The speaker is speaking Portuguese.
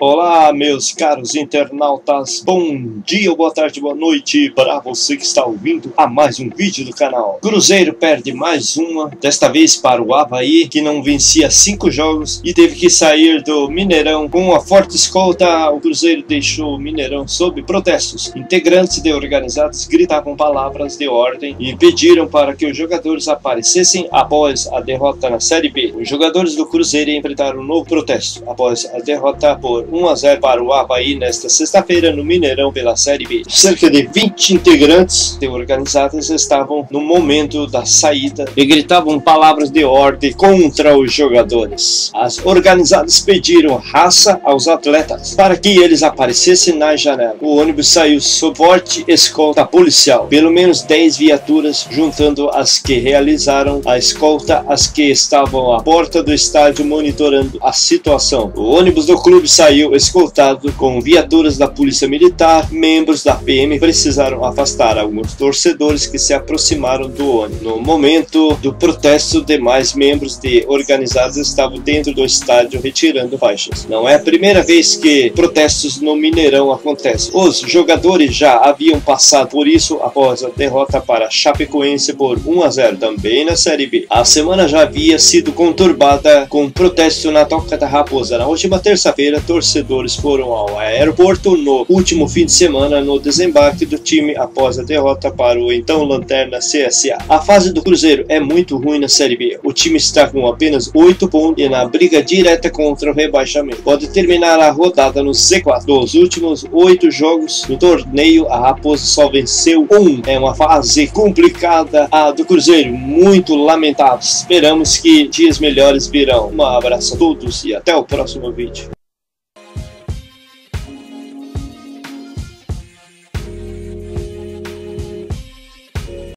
Olá, meus caros internautas, bom dia, boa tarde, boa noite para você que está ouvindo a mais um vídeo do canal. Cruzeiro perde mais uma, desta vez para o Havaí, que não vencia cinco jogos e teve que sair do Mineirão com uma forte escolta. O Cruzeiro deixou o Mineirão sob protestos. Integrantes de organizados gritavam palavras de ordem e pediram para que os jogadores aparecessem após a derrota na Série B. Os jogadores do Cruzeiro enfrentaram um novo protesto após a derrota por 1 a 0 para o Havaí nesta sexta-feira no Mineirão pela Série B. Cerca de 20 integrantes de organizadas estavam no momento da saída e gritavam palavras de ordem contra os jogadores. As organizadas pediram raça aos atletas para que eles aparecessem na janela. O ônibus saiu sob forte escolta policial, pelo menos 10 viaturas, juntando as que realizaram a escolta às que estavam à porta do estádio monitorando a situação. O ônibus do clube saiu saiu escoltado com viaturas da Polícia Militar. Membros da PM precisaram afastar alguns torcedores que se aproximaram do ônibus. No momento do protesto, demais membros de organizados estavam dentro do estádio retirando faixas. Não é a primeira vez que protestos no Mineirão acontecem. Os jogadores já haviam passado por isso após a derrota para Chapecoense por 1 a 0 também na Série B. A semana já havia sido conturbada com protesto na Toca da Raposa. Na última terça-feira, torcedores torcedores foram ao aeroporto no último fim de semana no desembarque do time após a derrota para o então lanterna CSA. A fase do Cruzeiro é muito ruim na Série B. O time está com apenas 8 pontos e na briga direta contra o rebaixamento. Pode terminar a rodada no C4. Dos últimos 8 jogos no torneio, a Raposa só venceu um. É uma fase complicada a do Cruzeiro, muito lamentável. Esperamos que dias melhores virão. Um abraço a todos e até o próximo vídeo.